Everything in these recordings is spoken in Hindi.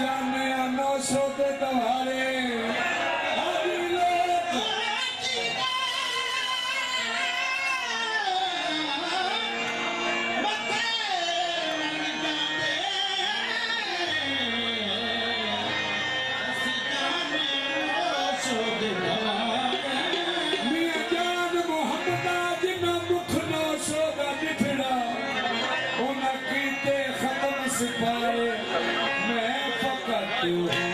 जाने नौ सौ सोते दवारे you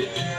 Yeah.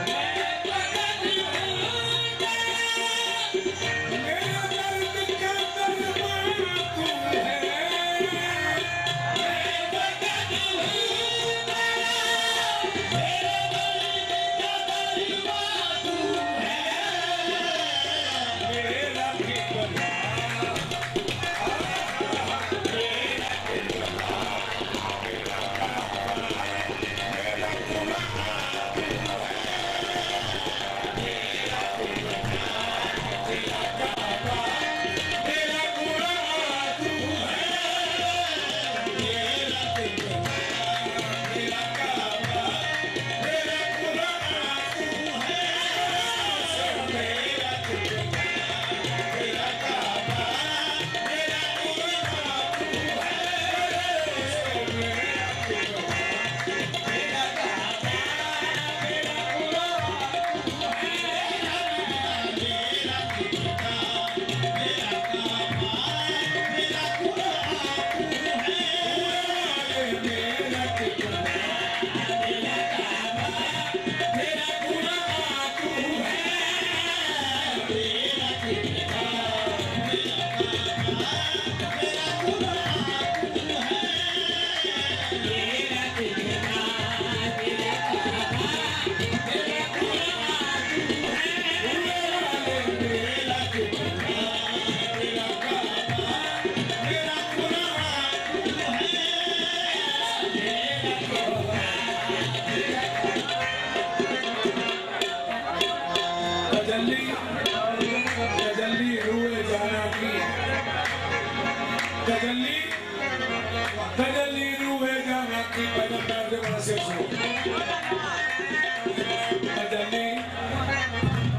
बदली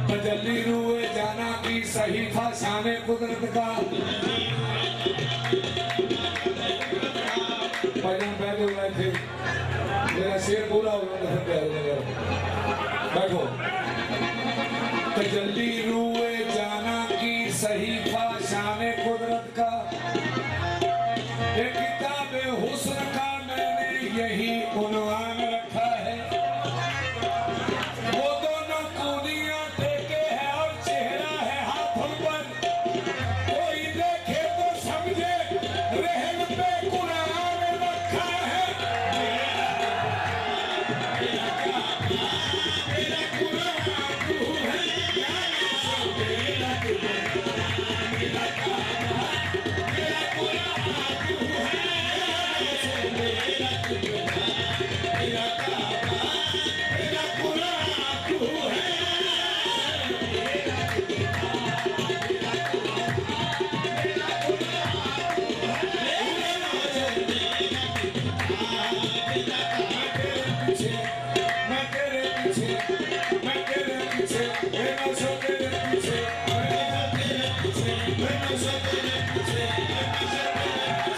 बदली रूए जाना की सही था शाम कुदरत का भजन पहले हुए थे मेरा शेर पूरा हुआ बैठो तजल्ली Yeah.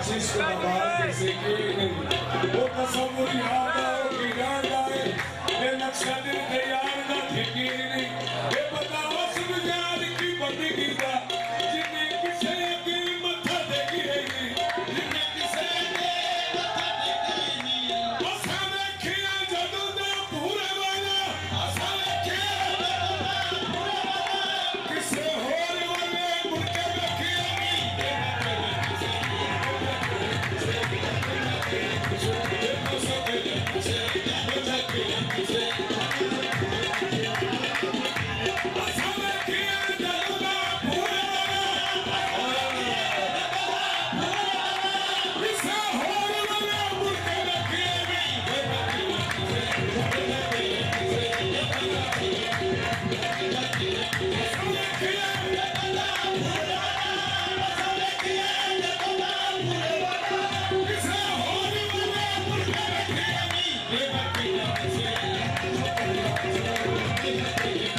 artista da Bahia se querem. Boca só muriada, obrigada, é na cidade de Amen.